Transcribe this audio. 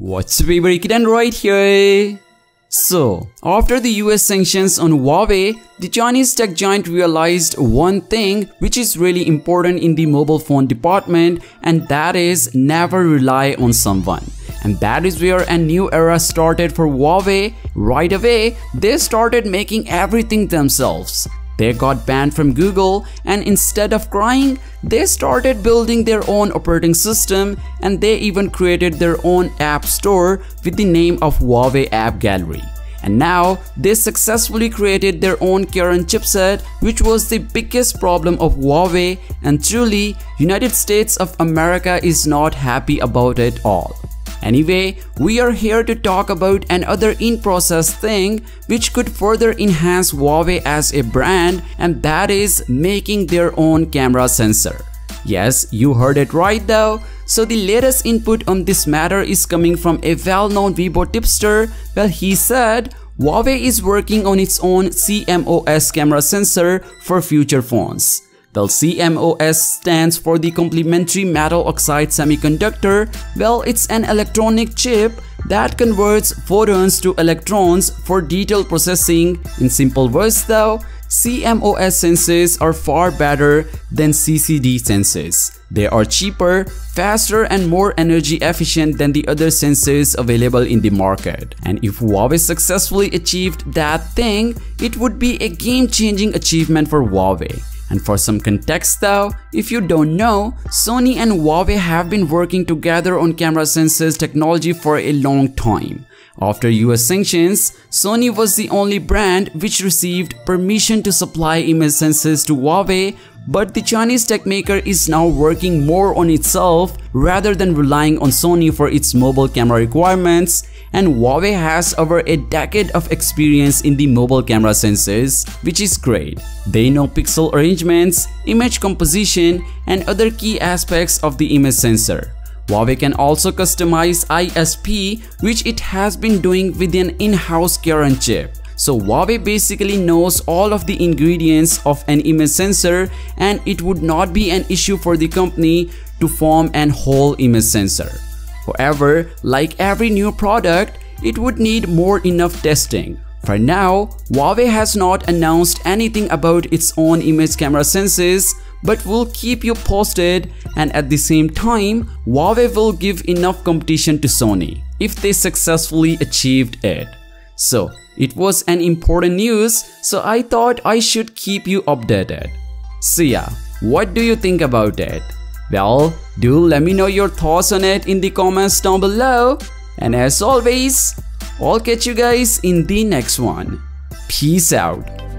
What's up everybody, Kid right here. So, after the US sanctions on Huawei, the Chinese tech giant realized one thing which is really important in the mobile phone department and that is never rely on someone. And that is where a new era started for Huawei. Right away, they started making everything themselves. They got banned from Google and instead of crying, they started building their own operating system and they even created their own app store with the name of Huawei App Gallery. And now they successfully created their own Kirin chipset which was the biggest problem of Huawei and truly United States of America is not happy about it all. Anyway, we are here to talk about another in-process thing which could further enhance Huawei as a brand and that is making their own camera sensor. Yes, you heard it right though. So the latest input on this matter is coming from a well-known Weibo tipster. Well, he said, Huawei is working on its own CMOS camera sensor for future phones. Well, CMOS stands for the complementary metal oxide semiconductor. Well, it's an electronic chip that converts photons to electrons for detailed processing. In simple words though, CMOS sensors are far better than CCD sensors. They are cheaper, faster and more energy efficient than the other sensors available in the market. And if Huawei successfully achieved that thing, it would be a game-changing achievement for Huawei. And for some context though, if you don't know, Sony and Huawei have been working together on camera sensors technology for a long time. After US sanctions, Sony was the only brand which received permission to supply image sensors to Huawei but the Chinese tech maker is now working more on itself rather than relying on Sony for its mobile camera requirements and Huawei has over a decade of experience in the mobile camera sensors, which is great. They know pixel arrangements, image composition, and other key aspects of the image sensor. Huawei can also customize ISP, which it has been doing with an in-house Kirin chip. So Huawei basically knows all of the ingredients of an image sensor and it would not be an issue for the company to form an whole image sensor. However, like every new product, it would need more enough testing. For now, Huawei has not announced anything about its own image camera sensors but will keep you posted and at the same time, Huawei will give enough competition to Sony if they successfully achieved it. So, it was an important news so I thought I should keep you updated. So yeah, what do you think about it? Well, do let me know your thoughts on it in the comments down below. And as always, I'll catch you guys in the next one. Peace out.